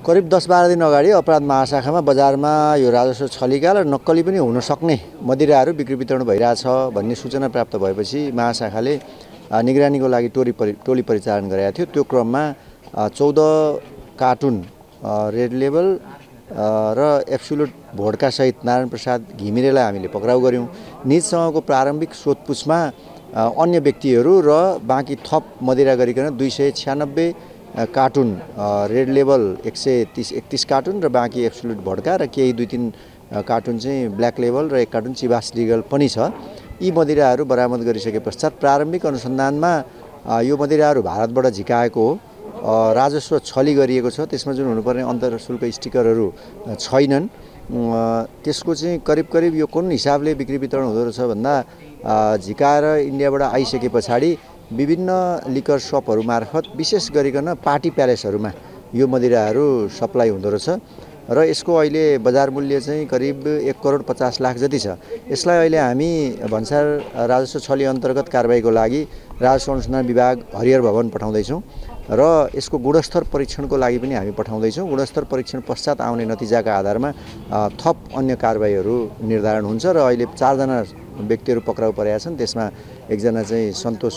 करिब दस बाह्र दिन अगाडि अपराध महाशाखामा बजारमा यो राजस्व छलिका र नक्कली पनि हुन सक्ने मदिराहरू बिक्री वितरण भइरहेछ भन्ने सूचना प्राप्त भएपछि महाशाखाले निगरानीको लागि टोली परि टोली परिचालन गरेका थियो। त्यो क्रममा चौध कार्टुन रेड लेबल र एब्सोल्युट भोडकासहित नारायण प्रसाद घिमिरेलाई हामीले पक्राउ गऱ्यौँ। निजसँगको प्रारम्भिक सोधपुछमा अन्य व्यक्तिहरू र बाँकी थप मदिरा गरिकन दुई सय छ्यानब्बे कार्टुन रेड लेबल एक सय तिस एकतिस कार्टुन र बाँकी एब्सोल्युट भड्का र केही दुई तिन कार्टुन चाहिँ ब्ल्याक लेबल र एक कार्टुन चिबास लिगल पनि छ। यी मदिराहरू बरामद गरिसके पश्चात प्रारम्भिक अनुसन्धानमा यो मदिराहरू भारतबाट झिकाएको हो। राजस्व छली गरिएको छ। त्यसमा जुन हुनुपर्ने अन्तर शुल्क स्टिकरहरू छैनन्। त्यसको चाहिँ करिब करिब यो कुन हिसाबले बिक्री वितरण हुँदो रहेछ भन्दा झिकाएर इन्डियाबाट आइसके पछाडि विभिन्न लिकर सपहरू मार्फत विशेष गरिकन पार्टी प्यालेसहरूमा यो मदिराहरू सप्लाई हुँदो रहेछ र यसको अहिले बजार मूल्य चाहिँ करिब एक करोड पचास लाख जति छ। यसलाई अहिले हामी भन्सार राजस्व छली अन्तर्गत कारवाहीको लागि राजस्व अनुसन्धान विभाग हरिहर भवन पठाउँदैछौँ र यसको गुणस्तर परीक्षणको लागि पनि हामी पठाउँदैछौँ। गुणस्तर परीक्षण पश्चात आउने नतिजाका आधारमा थप अन्य कारवाहीहरू निर्धारण हुन्छ र अहिले चारजना व्यक्तिहरू पक्राउ परेका छन्। त्यसमा एकजना चाहिँ सन्तोष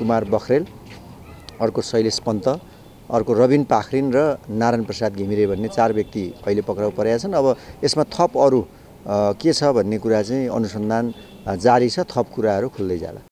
कुमार बखरेल अर्को शैलेश पन्त अर्को रविन पाखरिन र नारायण प्रसाद घिमिरे भन्ने चार व्यक्ति अहिले पक्राउ परेका छन्। अब यसमा थप अरू के छ भन्ने कुरा चाहिँ अनुसन्धान जारी छ। थप कुराहरू खुल्दै जाला।